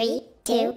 Three, two,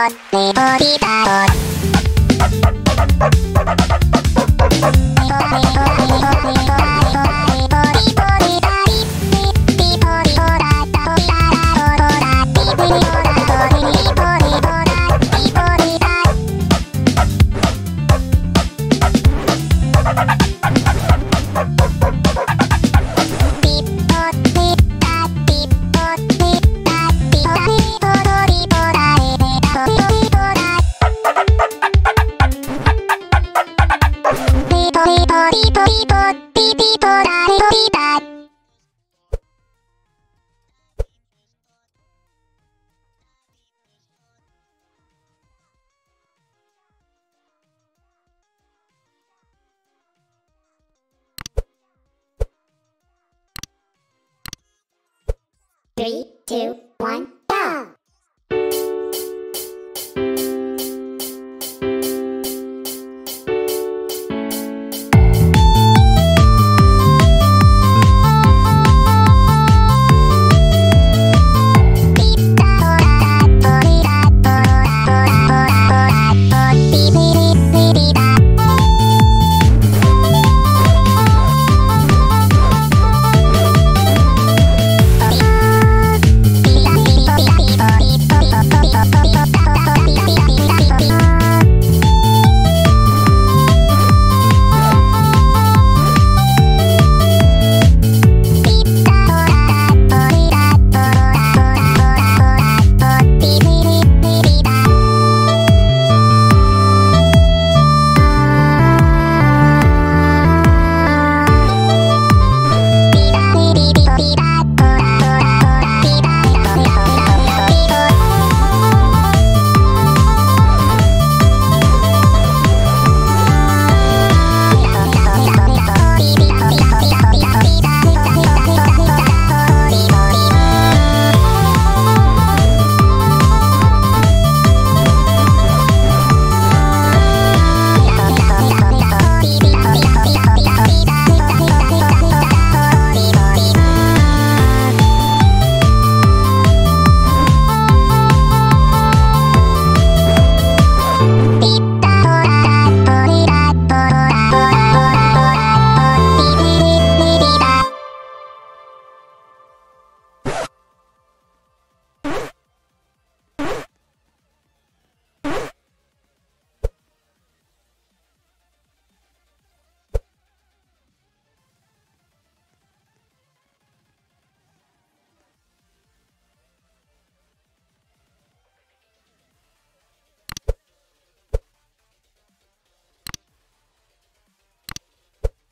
อนในบอดี้ Three, two, one,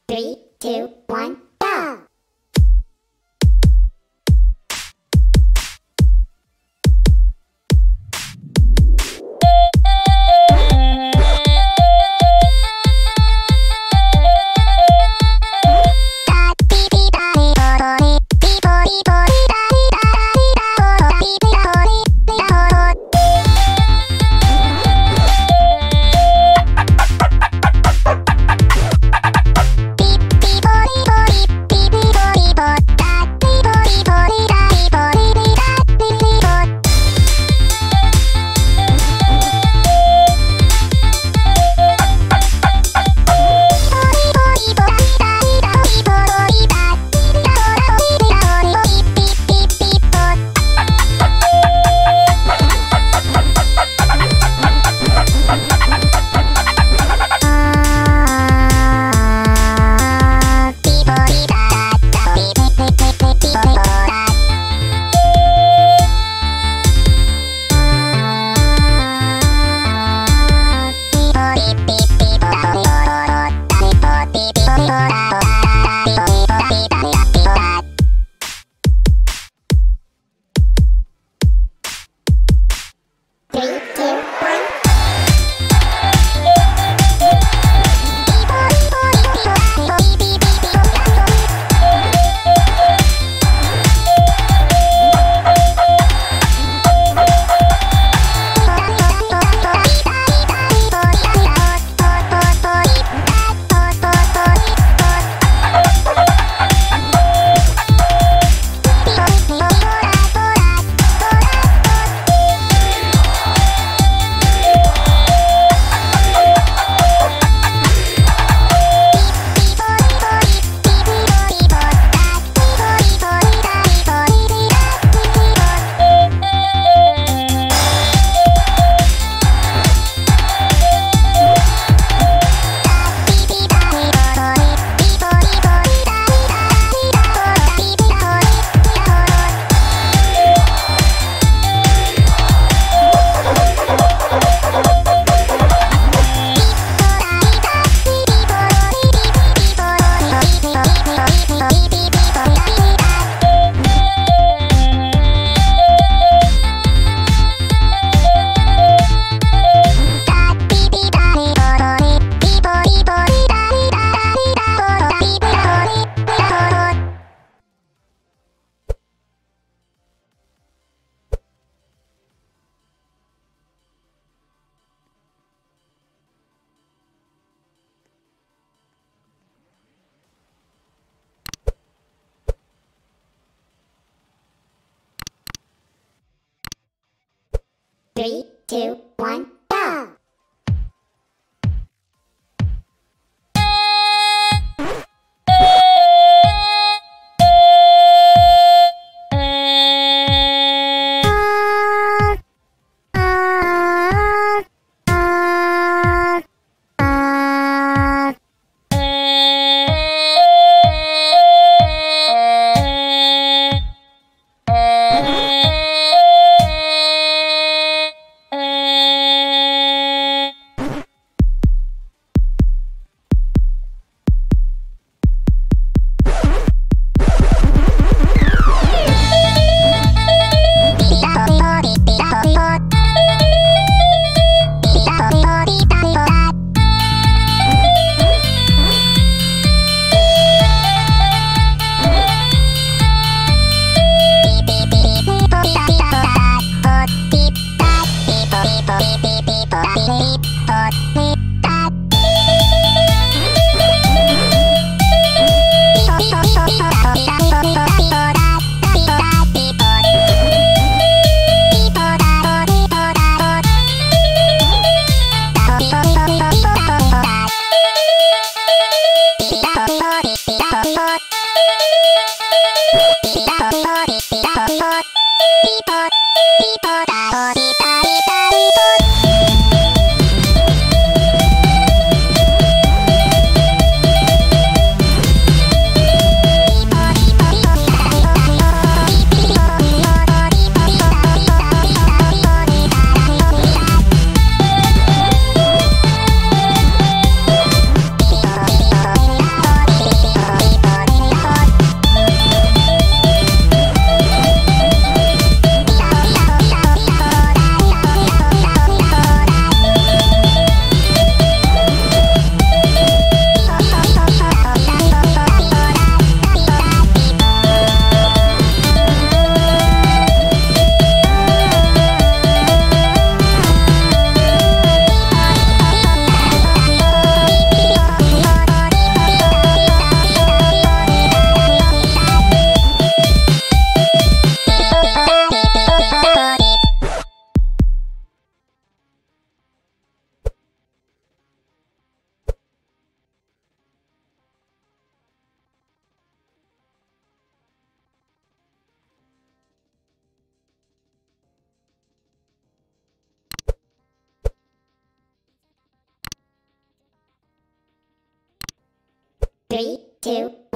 Three, two, Three, two, one, Three, two,